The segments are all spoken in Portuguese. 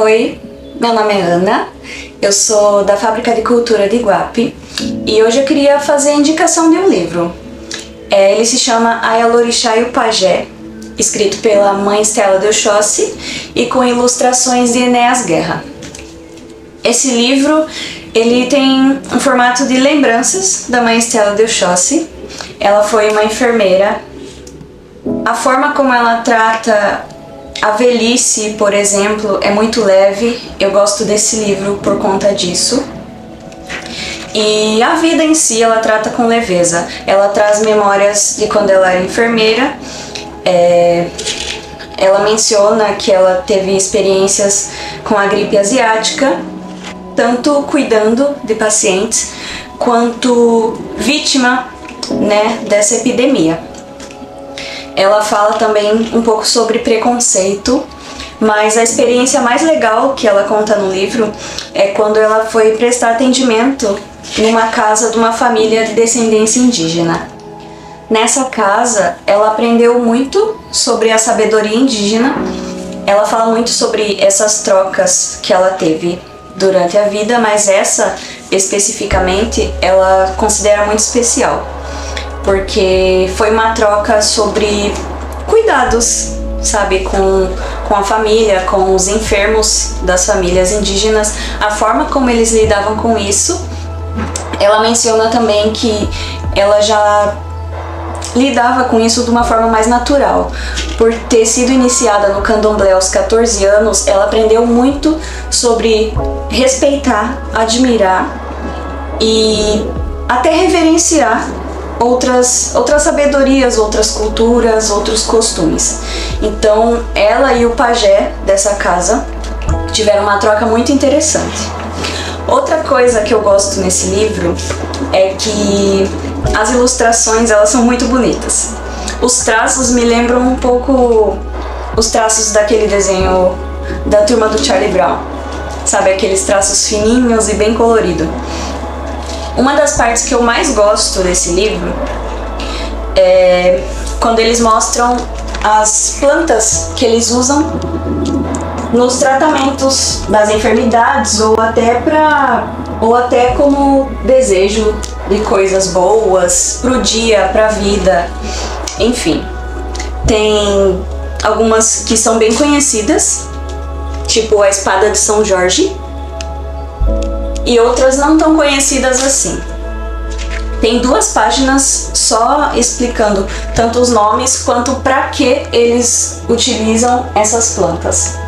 Oi, meu nome é Ana, eu sou da Fábrica de Cultura de Iguape e hoje eu queria fazer a indicação de um livro. É, ele se chama A Elorixá e o Pajé, escrito pela mãe Stella de Oxóssi e com ilustrações de Enéas Guerra. Esse livro ele tem um formato de lembranças da mãe Stella de Oxóssi. Ela foi uma enfermeira. A forma como ela trata a velhice, por exemplo, é muito leve. Eu gosto desse livro por conta disso. E a vida em si ela trata com leveza. Ela traz memórias de quando ela era enfermeira. É... Ela menciona que ela teve experiências com a gripe asiática, tanto cuidando de pacientes quanto vítima né, dessa epidemia. Ela fala também um pouco sobre preconceito, mas a experiência mais legal que ela conta no livro é quando ela foi prestar atendimento numa casa de uma família de descendência indígena. Nessa casa, ela aprendeu muito sobre a sabedoria indígena. Ela fala muito sobre essas trocas que ela teve durante a vida, mas essa especificamente ela considera muito especial porque foi uma troca sobre cuidados, sabe, com, com a família, com os enfermos das famílias indígenas, a forma como eles lidavam com isso. Ela menciona também que ela já lidava com isso de uma forma mais natural. Por ter sido iniciada no candomblé aos 14 anos, ela aprendeu muito sobre respeitar, admirar e até reverenciar outras, outras sabedorias, outras culturas, outros costumes. Então, ela e o pajé dessa casa tiveram uma troca muito interessante. Outra coisa que eu gosto nesse livro é que as ilustrações elas são muito bonitas. Os traços me lembram um pouco os traços daquele desenho da turma do Charlie Brown. Sabe aqueles traços fininhos e bem colorido. Uma das partes que eu mais gosto desse livro é quando eles mostram as plantas que eles usam nos tratamentos das enfermidades ou até para ou até como desejo de coisas boas pro dia, pra vida, enfim. Tem algumas que são bem conhecidas, tipo a espada de São Jorge, e outras não tão conhecidas assim. Tem duas páginas só explicando tanto os nomes quanto para que eles utilizam essas plantas.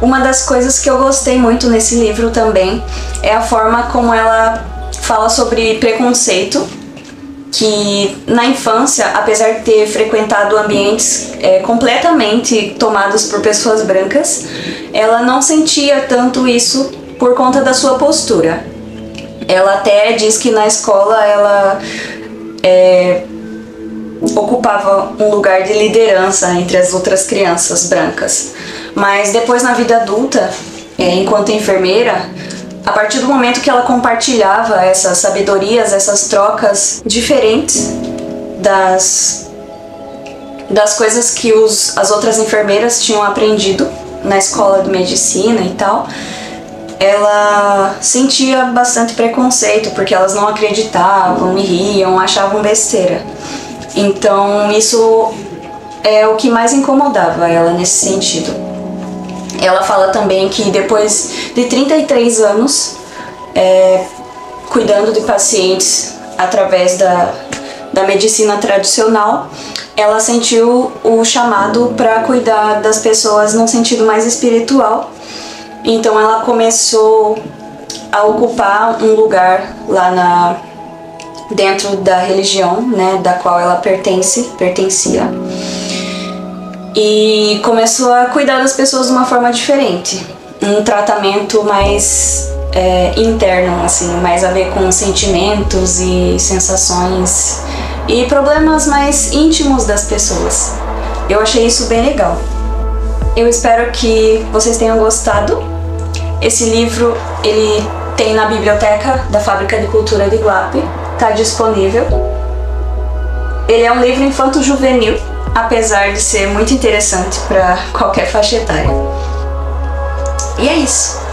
Uma das coisas que eu gostei muito nesse livro também é a forma como ela fala sobre preconceito que na infância, apesar de ter frequentado ambientes é, completamente tomados por pessoas brancas, ela não sentia tanto isso por conta da sua postura. Ela até diz que na escola ela é, ocupava um lugar de liderança entre as outras crianças brancas. Mas depois na vida adulta, é, enquanto enfermeira, a partir do momento que ela compartilhava essas sabedorias, essas trocas diferentes das, das coisas que os, as outras enfermeiras tinham aprendido na escola de medicina e tal, ela sentia bastante preconceito porque elas não acreditavam, riam, achavam besteira. Então isso é o que mais incomodava ela nesse sentido. Ela fala também que depois de 33 anos é, cuidando de pacientes através da, da medicina tradicional, ela sentiu o chamado para cuidar das pessoas num sentido mais espiritual. Então ela começou a ocupar um lugar lá na dentro da religião, né, da qual ela pertence, pertencia e começou a cuidar das pessoas de uma forma diferente, um tratamento mais é, interno, assim, mais a ver com sentimentos e sensações e problemas mais íntimos das pessoas. Eu achei isso bem legal. Eu espero que vocês tenham gostado. Esse livro ele tem na biblioteca da Fábrica de Cultura de Guape, está disponível. Ele é um livro infanto-juvenil apesar de ser muito interessante para qualquer faixa etária. E é isso.